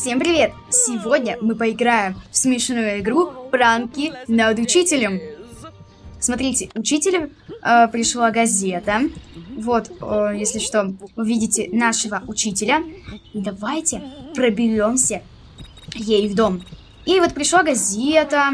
Всем привет! Сегодня мы поиграем в смешную игру «Пранки над учителем». Смотрите, учителю э, пришла газета. Вот, э, если что, увидите нашего учителя. И давайте проберемся ей в дом. И вот пришла газета.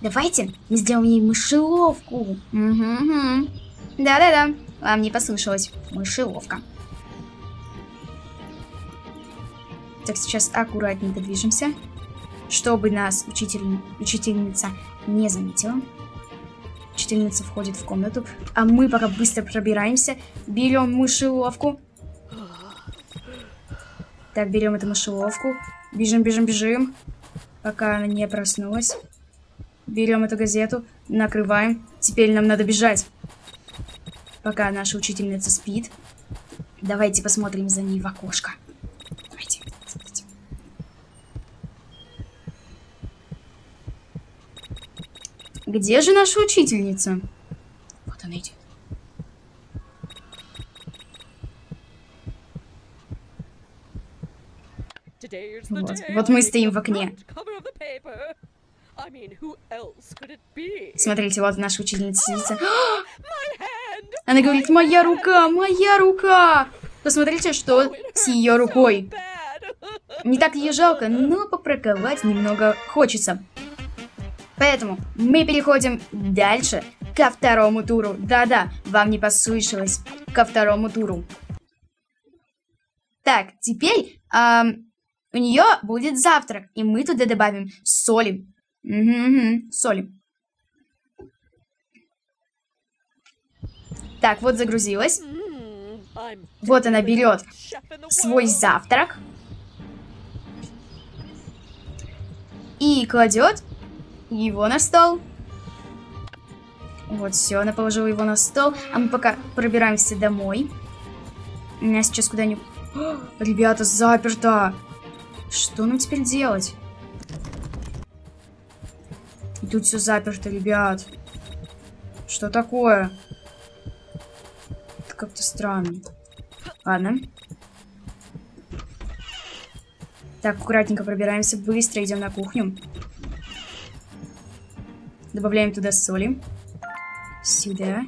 Давайте сделаем ей мышеловку. Да-да-да, вам не послышалось. Мышеловка. Так, сейчас аккуратненько движемся, чтобы нас учитель... учительница не заметила. Учительница входит в комнату, а мы пока быстро пробираемся, берем мышеловку. Так, берем эту мышеловку. Бежим, бежим, бежим, пока она не проснулась. Берем эту газету, накрываем. Теперь нам надо бежать, пока наша учительница спит. Давайте посмотрим за ней в окошко. Где же наша учительница? Вот она идет. Вот, вот мы стоим в окне. Смотрите, вот наша учительница сидит. Она говорит, моя рука, моя рука. Посмотрите, что с ее рукой. Не так ее жалко, но попраковать немного хочется. Поэтому мы переходим дальше, ко второму туру. Да-да, вам не послышалось. Ко второму туру. Так, теперь эм, у нее будет завтрак, и мы туда добавим соли. Угу, соли. Так, вот загрузилась. Вот она берет свой завтрак. И кладет его на стол. Вот, все, она положила его на стол. А мы пока пробираемся домой. Меня сейчас куда-нибудь... Ребята, заперто! Что нам теперь делать? Тут все заперто, ребят. Что такое? Это как-то странно. Ладно. Так, аккуратненько пробираемся, быстро идем на кухню. Добавляем туда соли. Сюда.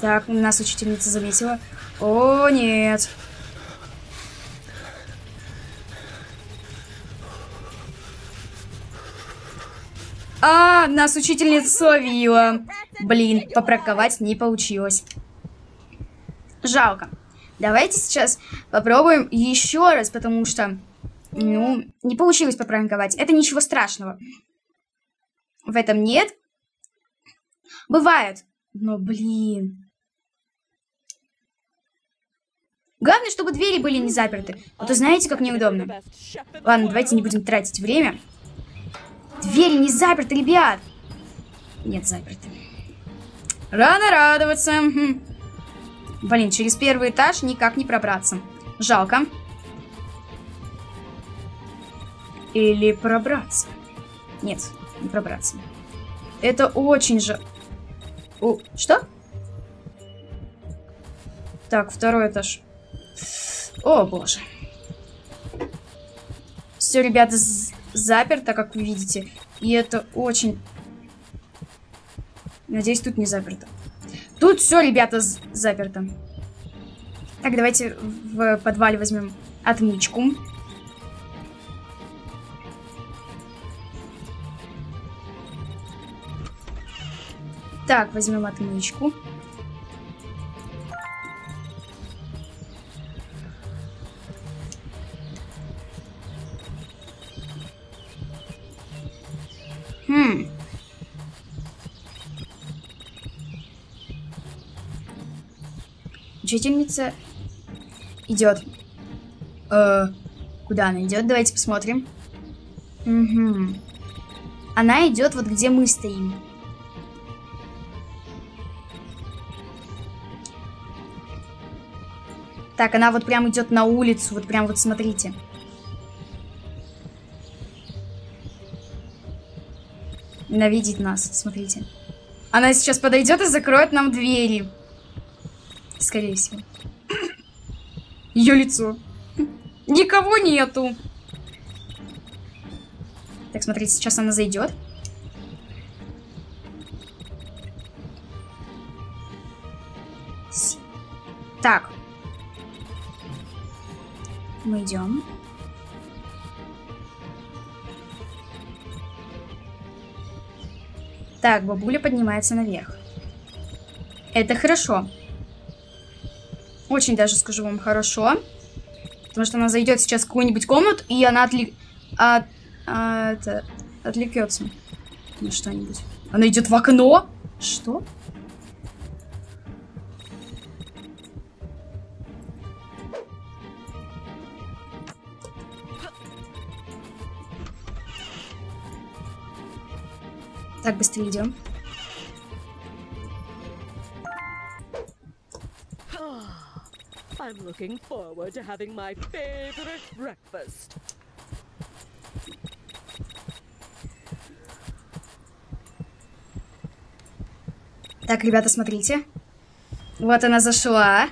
Так, нас учительница заметила. О, нет. А, нас учительница словила. Блин, попраковать не получилось. Жалко. Давайте сейчас попробуем еще раз, потому что ну, не получилось попранковать. Это ничего страшного. В этом нет. Бывает. Но, блин. Главное, чтобы двери были не заперты. А то знаете, как неудобно. Ладно, давайте не будем тратить время. Двери не заперты, ребят. Нет, заперты. Рано радоваться. Блин, через первый этаж никак не пробраться. Жалко. Или пробраться? Нет, не пробраться. Это очень же... О, что? Так, второй этаж. О, боже. Все, ребята, заперто, как вы видите. И это очень... Надеюсь, тут не заперто. Тут все, ребята, заперто. Так, давайте в подвале возьмем отмычку. Так, возьмем отмычку. Хм. Учительница идет. Э, куда она идет? Давайте посмотрим. Угу. Она идет вот где мы стоим. Так, она вот прям идет на улицу. Вот прям вот смотрите. Ненавидит нас, смотрите. Она сейчас подойдет и закроет нам двери. Скорее всего. Ее лицо. Никого нету. Так, смотрите, сейчас она зайдет. Так. Мы идем. Так, бабуля поднимается наверх. Это хорошо. Очень даже скажу вам хорошо. Потому что она зайдет сейчас в какую-нибудь комнату, и она отли... от... а, это... отвлекется на что-нибудь. Она идет в окно? Что? Так, быстрее идем. I'm looking forward to having my favorite breakfast. Так, ребята, смотрите. Вот она зашла.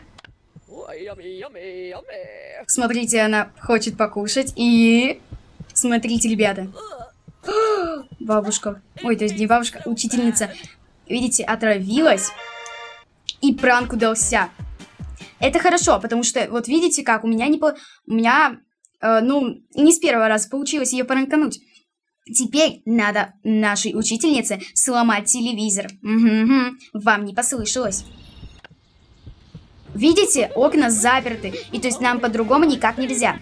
Смотрите, она хочет покушать. И... Смотрите, ребята. Бабушка. Ой, то есть не бабушка, а учительница. Видите, отравилась. И пранк удался. Это хорошо, потому что, вот видите как, у меня не по... У меня, э, ну, не с первого раза получилось ее пранкануть. Теперь надо нашей учительнице сломать телевизор. Угу, Вам не послышалось. Видите, окна заперты, и то есть нам по-другому никак нельзя.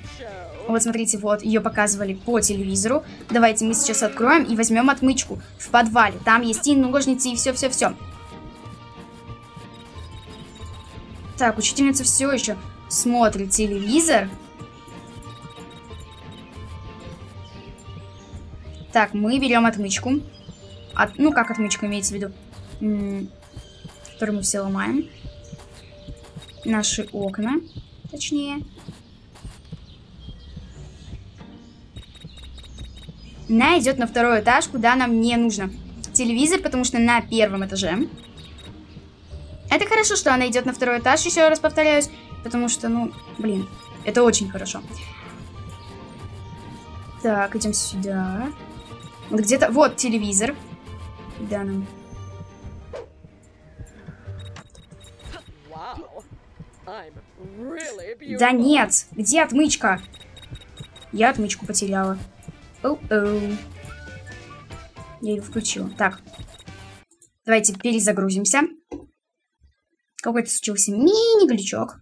Вот смотрите, вот ее показывали по телевизору. Давайте мы сейчас откроем и возьмем отмычку в подвале. Там есть и ножницы, и все-все-все. Так, учительница все еще смотрит телевизор. Так, мы берем отмычку. От, ну, как отмычку имеется в виду? М которую мы все ломаем. Наши окна, точнее. Она идет на второй этаж, куда нам не нужно. Телевизор, потому что на первом этаже. Это хорошо, что она идет на второй этаж, еще раз повторяюсь. Потому что, ну, блин, это очень хорошо. Так, идем сюда. Вот где-то... Вот телевизор. Да, нам... Да нет! Где отмычка? Я отмычку потеряла. Оу-оу. Я ее включила. Так. Давайте перезагрузимся. Какой-то случился мини-глючок.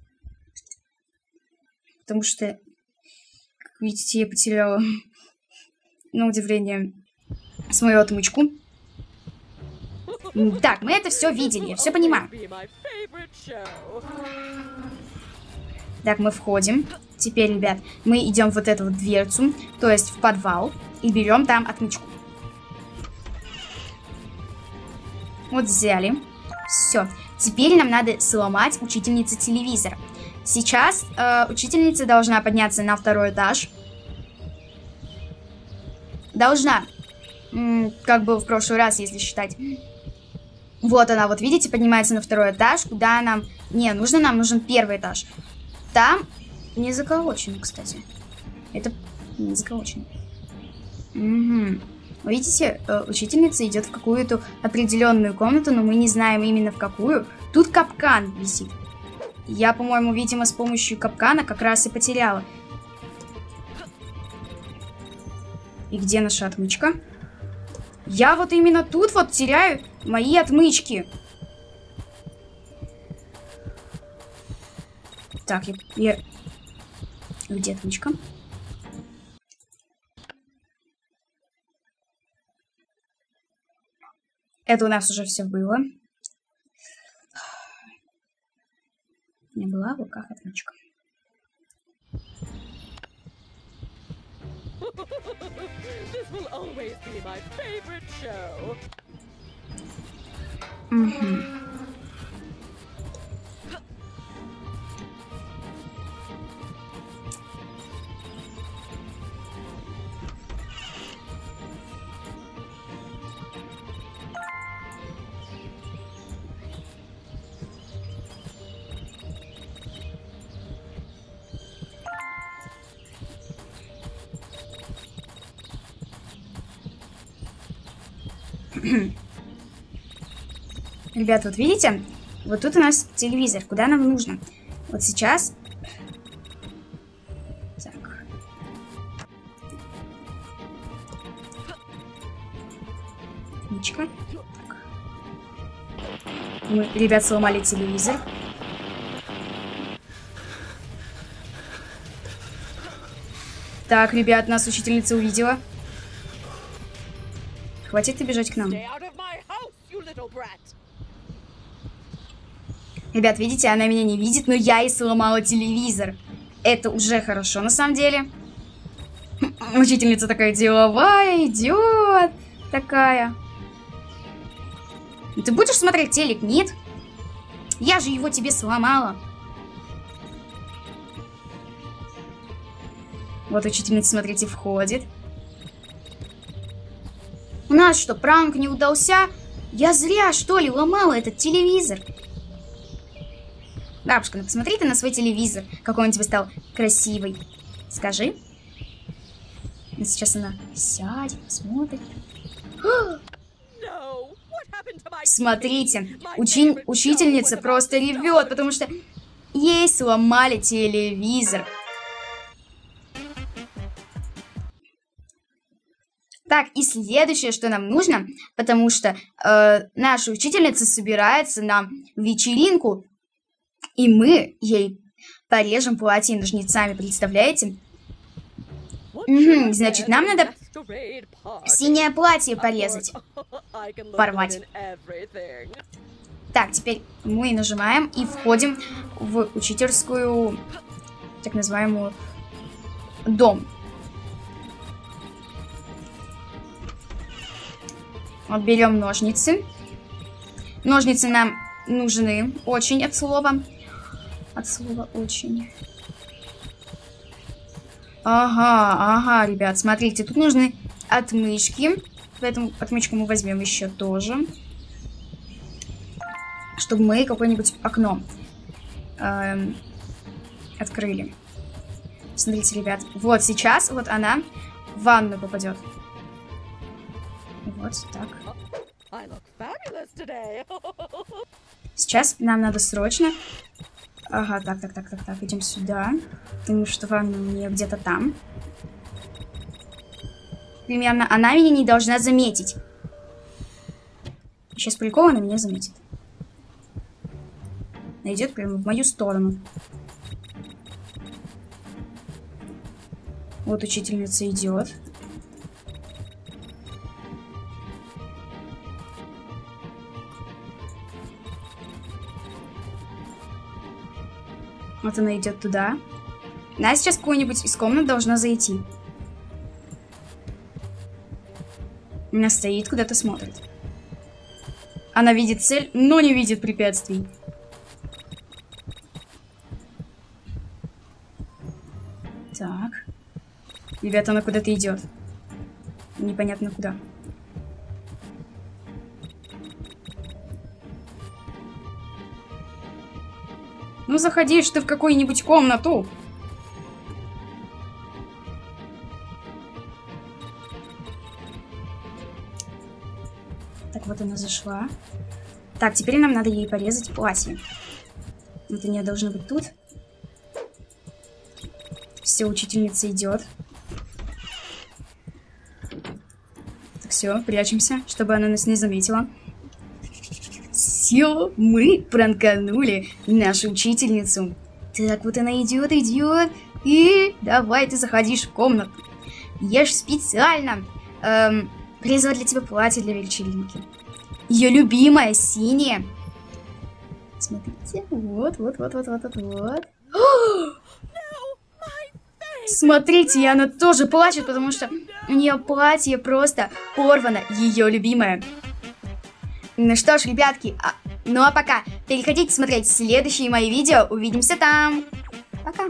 Потому что, как видите, я потеряла, на удивление, свою отмычку. Так, мы это все видели, я все понимаю. Так, мы входим. Теперь, ребят, мы идем вот эту вот дверцу, то есть в подвал, и берем там отмычку. Вот взяли. Все. Теперь нам надо сломать учительнице телевизор. Сейчас э, учительница должна подняться на второй этаж. Должна. Как было в прошлый раз, если считать. Вот она, вот видите, поднимается на второй этаж, куда нам... Не, нужно нам, нужен первый этаж. Там не заколочено, кстати. Это не заколочено. Угу. Видите, э, учительница идет в какую-то определенную комнату, но мы не знаем именно в какую. Тут капкан висит. Я, по-моему, видимо, с помощью капкана как раз и потеряла. И где наша отмычка? Я вот именно тут вот теряю мои отмычки. Так, я... я... Где отмычка? Это у нас уже все было. Не была в руках отмычка. Угу. Ребята, вот видите? Вот тут у нас телевизор. Куда нам нужно? Вот сейчас... Так. Ничка. Так. Мы, ребят, сломали телевизор. Так, ребят, нас учительница увидела. Хватит и бежать к нам. Ребят, видите, она меня не видит, но я и сломала телевизор. Это уже хорошо, на самом деле. Учительница такая деловая, идет. Такая. Ты будешь смотреть телек? Нет. Я же его тебе сломала. Вот учительница, смотрите, входит. У нас что, пранк не удался? Я зря, что ли, ломала этот телевизор. Бабушка, ну посмотри ты на свой телевизор, какой он тебе стал красивый. Скажи. И сейчас она сядет, посмотрит. Смотрите, учи... учительница просто ревет, потому что ей сломали телевизор. Так, и следующее, что нам нужно, потому что э, наша учительница собирается на вечеринку, и мы ей порежем платье ножницами, представляете? Угу, значит, нам надо синее платье порезать, порвать. Так, теперь мы нажимаем и входим в учительскую, так называемую, дом. Вот берем ножницы. Ножницы нам нужны очень от слова. От слова очень. Ага, ага, ребят, смотрите, тут нужны отмычки. Поэтому отмычку мы возьмем еще тоже. Чтобы мы какое-нибудь окно эм, открыли. Смотрите, ребят, вот сейчас вот она в ванну попадет. Вот так. Сейчас нам надо срочно... Ага, так, так, так, так, так, идем сюда. Потому что ванна у нее где-то там. Примерно она меня не должна заметить. Сейчас прикол она меня заметит. Найдет прямо в мою сторону. Вот учительница идет. Вот она идет туда. Она сейчас кого-нибудь из комнат должна зайти. Она стоит, куда-то смотрит. Она видит цель, но не видит препятствий. Так. Ребята, она куда-то идет. Непонятно куда. Ну заходишь ты в какую-нибудь комнату. Так, вот она зашла. Так, теперь нам надо ей порезать платье. Вот они должны быть тут. Все, учительница идет. Так, все, прячемся, чтобы она нас не заметила. Все, мы пранканули нашу учительницу. Так, вот она идет, идет. И давай ты заходишь в комнату. Ж специально эм, привезла для тебя платье для вечеринки. Ее любимое, синее. Смотрите, вот, вот, вот, вот, вот, вот, вот. Смотрите, и она тоже плачет, потому что у нее платье просто порвано, ее любимое. Ну что ж, ребятки, а, ну а пока переходите смотреть следующие мои видео. Увидимся там. Пока.